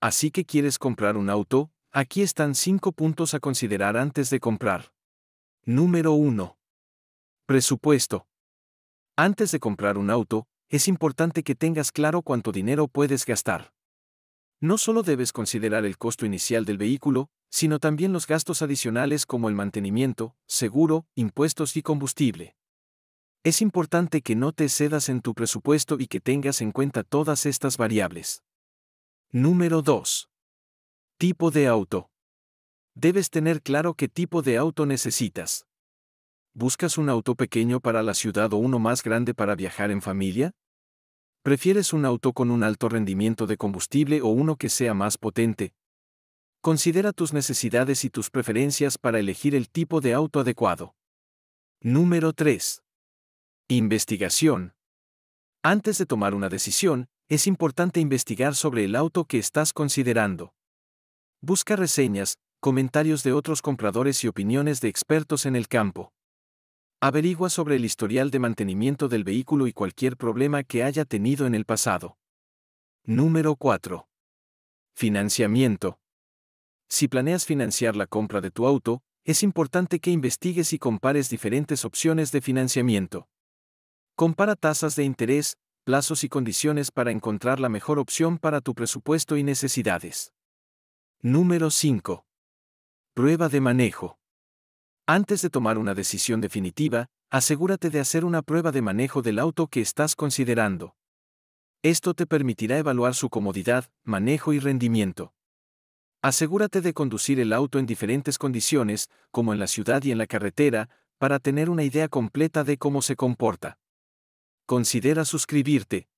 Así que quieres comprar un auto, aquí están 5 puntos a considerar antes de comprar. Número 1. Presupuesto. Antes de comprar un auto, es importante que tengas claro cuánto dinero puedes gastar. No solo debes considerar el costo inicial del vehículo, sino también los gastos adicionales como el mantenimiento, seguro, impuestos y combustible. Es importante que no te cedas en tu presupuesto y que tengas en cuenta todas estas variables. Número 2. Tipo de auto. Debes tener claro qué tipo de auto necesitas. ¿Buscas un auto pequeño para la ciudad o uno más grande para viajar en familia? ¿Prefieres un auto con un alto rendimiento de combustible o uno que sea más potente? Considera tus necesidades y tus preferencias para elegir el tipo de auto adecuado. Número 3. Investigación. Antes de tomar una decisión, es importante investigar sobre el auto que estás considerando. Busca reseñas, comentarios de otros compradores y opiniones de expertos en el campo. Averigua sobre el historial de mantenimiento del vehículo y cualquier problema que haya tenido en el pasado. Número 4. Financiamiento. Si planeas financiar la compra de tu auto, es importante que investigues y compares diferentes opciones de financiamiento. Compara tasas de interés, plazos y condiciones para encontrar la mejor opción para tu presupuesto y necesidades. Número 5. Prueba de manejo. Antes de tomar una decisión definitiva, asegúrate de hacer una prueba de manejo del auto que estás considerando. Esto te permitirá evaluar su comodidad, manejo y rendimiento. Asegúrate de conducir el auto en diferentes condiciones, como en la ciudad y en la carretera, para tener una idea completa de cómo se comporta. Considera suscribirte.